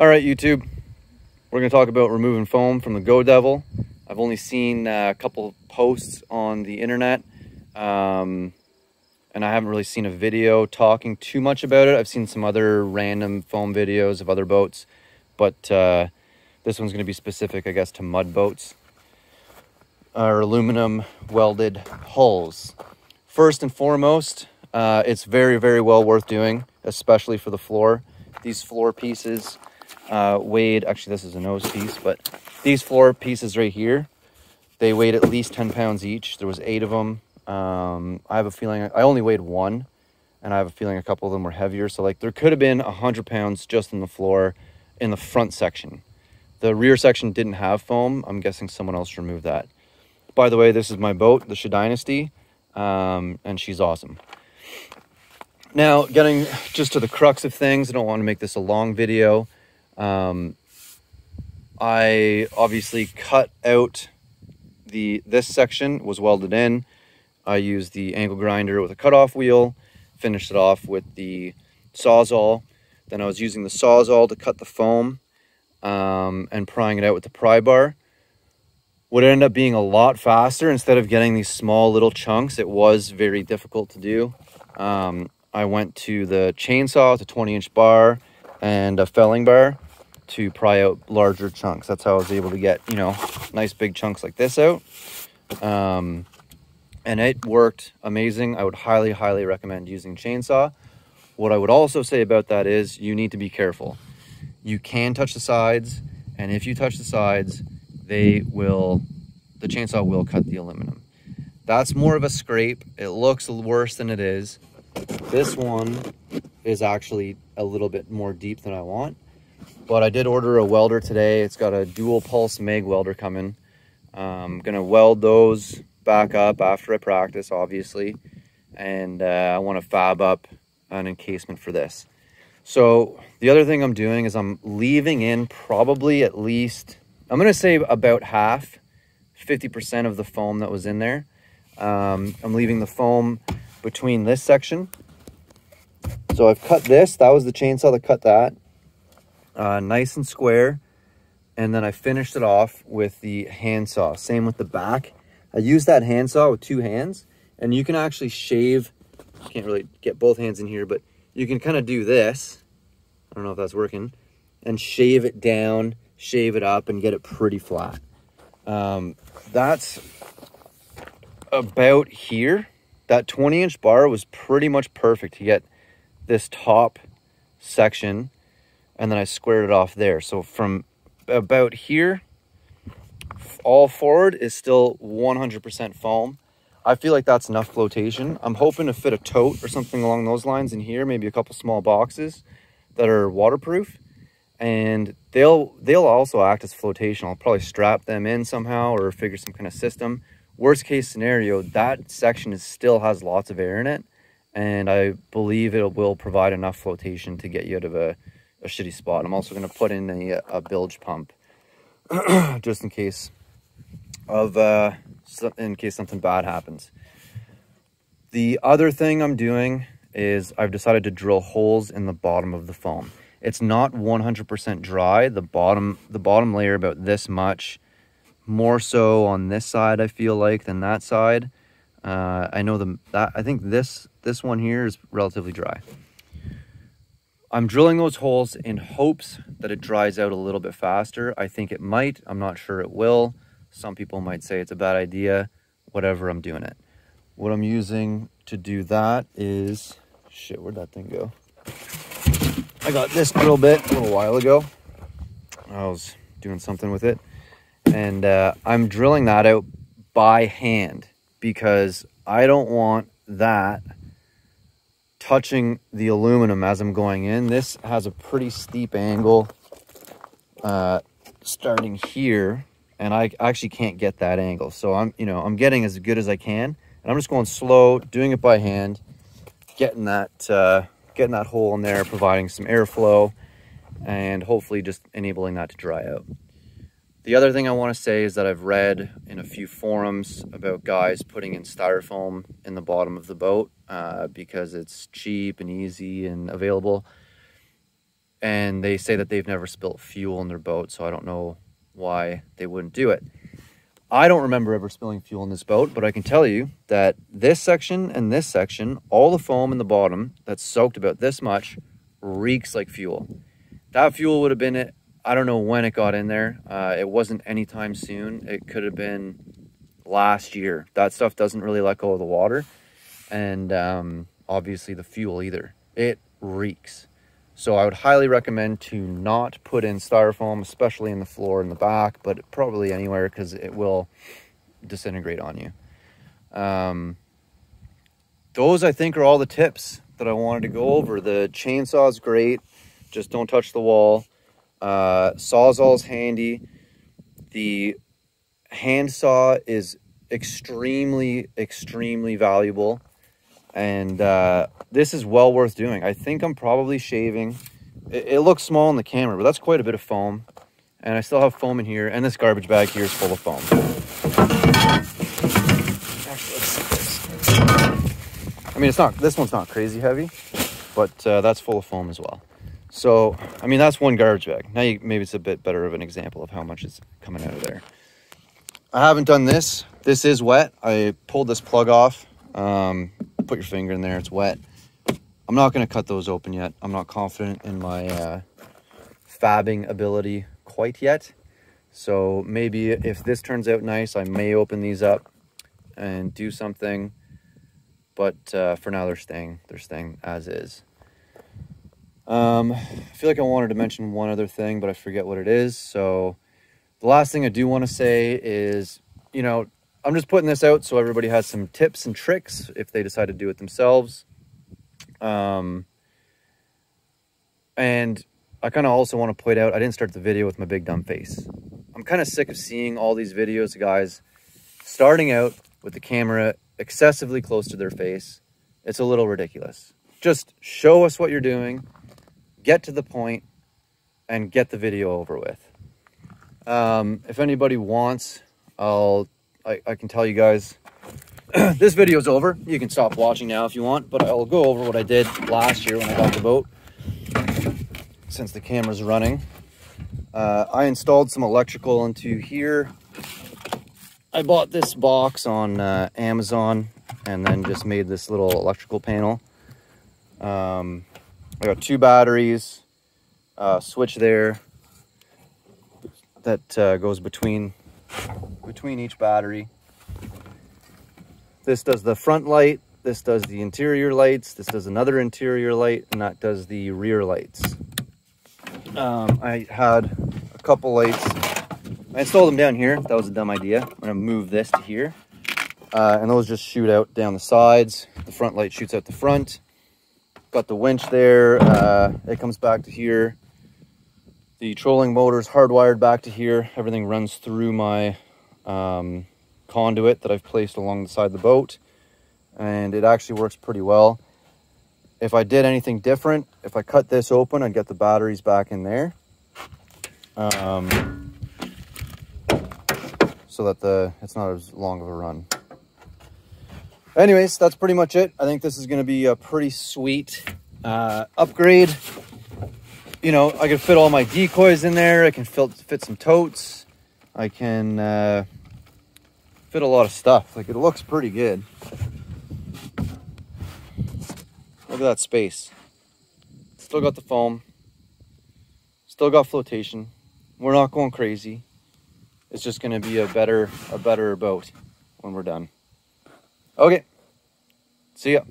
All right, YouTube. We're going to talk about removing foam from the Go Devil. I've only seen a couple posts on the internet, um, and I haven't really seen a video talking too much about it. I've seen some other random foam videos of other boats, but uh, this one's going to be specific, I guess, to mud boats or aluminum welded hulls. First and foremost, uh, it's very, very well worth doing, especially for the floor. These floor pieces uh, weighed, actually this is a nose piece, but these floor pieces right here, they weighed at least 10 pounds each. There was eight of them. Um, I have a feeling, I only weighed one, and I have a feeling a couple of them were heavier. So like there could have been 100 pounds just in the floor in the front section. The rear section didn't have foam. I'm guessing someone else removed that. By the way, this is my boat, the Shi Dynasty, um, and she's awesome. Now, getting just to the crux of things, I don't want to make this a long video. Um, I obviously cut out the this section was welded in. I used the angle grinder with a cutoff wheel, finished it off with the sawzall. Then I was using the sawzall to cut the foam um, and prying it out with the pry bar. Would end up being a lot faster instead of getting these small little chunks. It was very difficult to do. Um, I went to the chainsaw with a 20 inch bar and a felling bar to pry out larger chunks. That's how I was able to get, you know, nice big chunks like this out. Um, and it worked amazing. I would highly, highly recommend using chainsaw. What I would also say about that is you need to be careful. You can touch the sides, and if you touch the sides, they will, the chainsaw will cut the aluminum. That's more of a scrape. It looks worse than it is. This one is actually a little bit more deep than I want. But I did order a welder today. It's got a dual pulse MIG welder coming. I'm gonna weld those back up after I practice, obviously. And uh, I wanna fab up an encasement for this. So the other thing I'm doing is I'm leaving in probably at least, I'm gonna say about half, 50% of the foam that was in there. Um, I'm leaving the foam between this section. So I've cut this, that was the chainsaw that cut that. Uh, nice and square. And then I finished it off with the handsaw. Same with the back. I used that handsaw with two hands and you can actually shave, can't really get both hands in here, but you can kind of do this. I don't know if that's working and shave it down, shave it up and get it pretty flat. Um, that's about here that 20 inch bar was pretty much perfect to get this top section and then I squared it off there. So from about here, all forward is still 100% foam. I feel like that's enough flotation. I'm hoping to fit a tote or something along those lines in here, maybe a couple small boxes that are waterproof. And they'll they'll also act as flotation. I'll probably strap them in somehow or figure some kind of system worst case scenario, that section is, still has lots of air in it. And I believe it will provide enough flotation to get you out of a, a shitty spot. I'm also going to put in a, a bilge pump just in case of uh, in case something bad happens. The other thing I'm doing is I've decided to drill holes in the bottom of the foam. It's not 100% dry. The bottom, the bottom layer about this much more so on this side I feel like than that side. Uh, I know the that I think this this one here is relatively dry. I'm drilling those holes in hopes that it dries out a little bit faster. I think it might. I'm not sure it will. Some people might say it's a bad idea. Whatever, I'm doing it. What I'm using to do that is... Shit, where'd that thing go? I got this drill bit a little while ago. I was doing something with it and uh, I'm drilling that out by hand because I don't want that touching the aluminum as I'm going in. This has a pretty steep angle uh, starting here and I actually can't get that angle. So I'm, you know, I'm getting as good as I can and I'm just going slow, doing it by hand, getting that, uh, getting that hole in there, providing some airflow and hopefully just enabling that to dry out. The other thing I want to say is that I've read in a few forums about guys putting in styrofoam in the bottom of the boat uh, because it's cheap and easy and available. and they say that they've never spilt fuel in their boat, so I don't know why they wouldn't do it. I don't remember ever spilling fuel in this boat, but I can tell you that this section and this section, all the foam in the bottom that's soaked about this much, reeks like fuel. That fuel would have been it. I don't know when it got in there. Uh, it wasn't anytime soon. It could have been last year. That stuff doesn't really let go of the water. And um, obviously the fuel either. It reeks. So I would highly recommend to not put in styrofoam, especially in the floor in the back, but probably anywhere because it will disintegrate on you. Um, those I think are all the tips that I wanted to go over. The chainsaw is great, just don't touch the wall. Uh, Sawzall is handy. The handsaw is extremely, extremely valuable. And uh, this is well worth doing. I think I'm probably shaving. It, it, looks small in the camera, but that's quite a bit of foam. And I still have foam in here, and this garbage bag here is full of foam. I mean, it's not, this one's not crazy heavy, but uh, that's full of foam as well. So, I mean, that's one garbage bag. Now, you, maybe it's a bit better of an example of how much is coming out of there. I haven't done this. This is wet. I pulled this plug off. Um, put your finger in there, it's wet. I'm not going to cut those open yet. I'm not confident in my uh, fabbing ability quite yet. So maybe if this turns out nice, I may open these up and do something. But uh, for now, they're staying. They're staying as is. Um, I feel like I wanted to mention one other thing, but I forget what it is. So the last thing I do want to say is, you know, I'm just putting this out so everybody has some tips and tricks if they decide to do it themselves. Um, and I kind of also want to point out, I didn't start the video with my big dumb face. I'm kind of sick of seeing all these videos guys starting out with the camera excessively close to their face. It's a little ridiculous. Just show us what you're doing, get to the point, and get the video over with. Um, if anybody wants, I'll I, I can tell you guys this video is over. You can stop watching now if you want, but I'll go over what I did last year when I got the boat since the camera's running. Uh, I installed some electrical into here. I bought this box on uh, Amazon and then just made this little electrical panel. Um, I got two batteries, uh, switch there that uh, goes between between each battery. This does the front light, this does the interior lights, this does another interior light, and that does the rear lights. Um, I had a couple lights. I installed them down here. That was a dumb idea. I'm gonna move this to here. Uh, and those just shoot out down the sides. The front light shoots out the front. Got the winch there. Uh, it comes back to here. The trolling motor is hardwired back to here. Everything runs through my um, conduit that I've placed along the side of the boat. And it actually works pretty well. If I did anything different, if I cut this open, I'd get the batteries back in there. Um, so that the it's not as long of a run. Anyways, that's pretty much it. I think this is going to be a pretty sweet uh, upgrade you know, I can fit all my decoys in there. I can fit, fit some totes. I can uh, fit a lot of stuff. Like it looks pretty good. Look at that space. Still got the foam. Still got flotation. We're not going crazy. It's just going to be a better, a better boat when we're done. Okay. See ya.